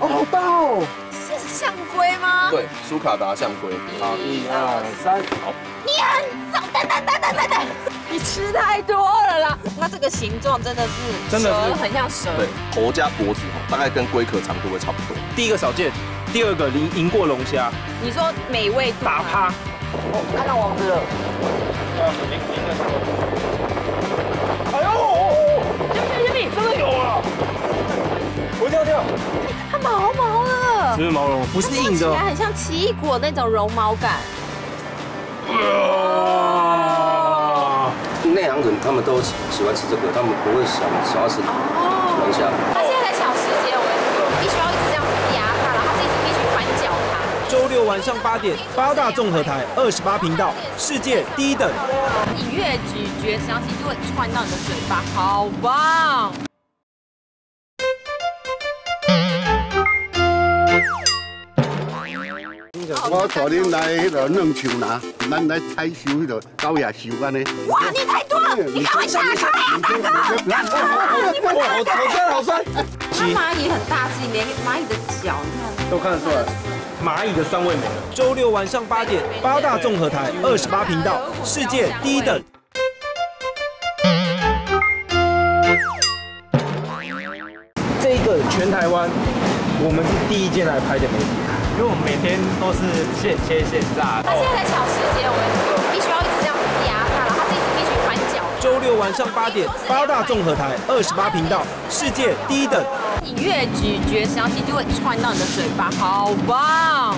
哦，好大哦！是象龟吗？对，苏卡达象龟。好，一二三，好。你很早，等等等等等等，你吃太多了啦。它这个形状真的是，真的是很像蛇。对，头加脖子哦，大概跟龟壳长度会差不多。第一个少见，第二个赢赢过龙虾。你说美味度打趴。哦，看到王子了。啊，赢赢了。它毛毛的。是毛绒，不是硬的。起来很像奇异果那种绒毛感。内行人他们都喜欢吃这个，他们不会想想要吃龙虾。他现在在抢时间，我跟你说必须要一直这样子压它，然后他自己必须翻搅它。周六晚上八点，八大综合台二十八频道，世界第一等。你越咀嚼，香气就会窜到你的嘴巴，好棒！我带恁来迄个嫩树拿，咱来采收迄个高野树安尼。哇，你太多了，你赶快下来啊，大哥！哇，好酸好酸。它蚂蚁很大只，连蚂蚁的脚，你看都看得出来，蚂蚁的酸味没了。周六晚上八点，八大综合台二十八频道，世界第一等。这个全台湾，我们是第一间来拍的媒体。因为我们每天都是现切现炸。他现在在抢时间，我必须要一直这样子压他，然后他自己必须翻脚。周六晚上八点，八大综合台二十八频道，世界第一等。你越咀嚼，香气就会窜到你的嘴巴，好棒！